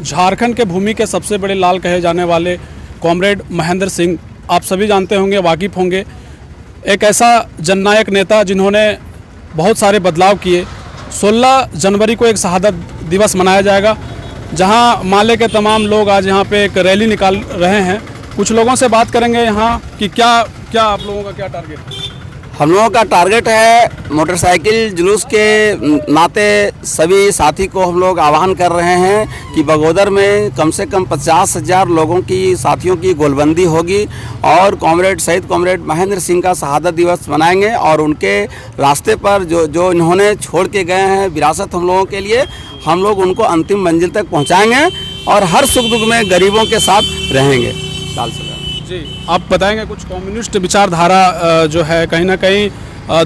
झारखंड के भूमि के सबसे बड़े लाल कहे जाने वाले कॉमरेड महेंद्र सिंह आप सभी जानते होंगे, वाकिफ़ होंगे। एक ऐसा जननायक नेता जिन्होंने बहुत सारे बदलाव किए। 16 जनवरी को एक शहादत दिवस मनाया जाएगा, जहाँ माले के तमाम लोग आज यहाँ पे एक रैली निकाल रहे हैं। कुछ लोगों से बात करेंगे यहाँ कि क्या क्या आप लोगों का क्या टारगेट हम लोगों का टारगेट है मोटरसाइकिल जुलूस के नाते सभी साथी को हम लोग आह्वान कर रहे हैं कि बगोदर में कम से कम पचास हज़ार लोगों की साथियों की गोलबंदी होगी और कॉमरेड, शहीद कॉमरेड महेंद्र सिंह का शहादत दिवस मनाएँगे और उनके रास्ते पर जो जो इन्होंने छोड़ के गए हैं विरासत हम लोगों के लिए, हम लोग उनको अंतिम मंजिल तक पहुँचाएँगे और हर सुख दुख में गरीबों के साथ रहेंगे। लाल सर जी। आप बताएँगे कुछ कम्युनिस्ट विचारधारा जो है, कहीं ना कहीं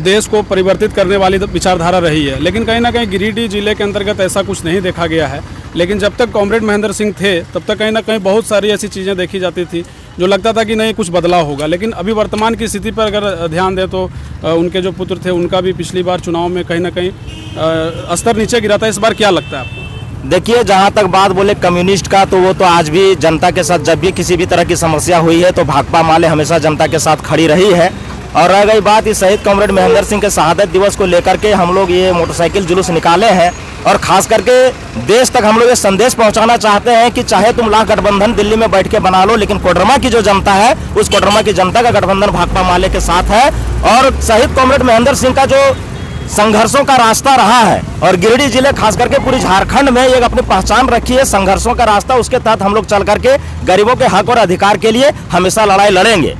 देश को परिवर्तित करने वाली विचारधारा रही है। लेकिन कहीं ना कहीं गिरिडीह ज़िले के अंतर्गत ऐसा कुछ नहीं देखा गया है। लेकिन जब तक कॉमरेड महेंद्र सिंह थे, तब तक कहीं ना कहीं बहुत सारी ऐसी चीज़ें देखी जाती थी, जो लगता था कि नहीं, कुछ बदलाव होगा। लेकिन अभी वर्तमान की स्थिति पर अगर ध्यान दें तो उनके जो पुत्र थे, उनका भी पिछली बार चुनाव में कहीं ना कहीं स्तर नीचे गिरा था। इस बार क्या लगता है आपको? देखिए, जहाँ तक बात बोले कम्युनिस्ट का तो वो तो आज भी जनता के साथ, जब भी किसी भी तरह की समस्या हुई है तो भाकपा माले हमेशा जनता के साथ खड़ी रही है। और रह गई बात इस शहीद कॉमरेड महेंद्र सिंह के शहादत दिवस को लेकर के हम लोग ये मोटरसाइकिल जुलूस निकाले हैं। और खास करके देश तक हम लोग ये संदेश पहुंचाना चाहते हैं कि चाहे तुम लाख गठबंधन दिल्ली में बैठ के बना लो, लेकिन कोडरमा की जो जनता है, उस कोडरमा की जनता का गठबंधन भाकपा माले के साथ है। और शहीद कॉमरेड महेंद्र सिंह का जो संघर्षों का रास्ता रहा है। और गिरिडीह ज़िले, खास करके पूरी झारखंड में, एक अपनी पहचान रखी है। संघर्षों का रास्ता, उसके तहत हम लोग चल करके गरीबों के हक और अधिकार के लिए हमेशा लड़ाई लड़ेंगे।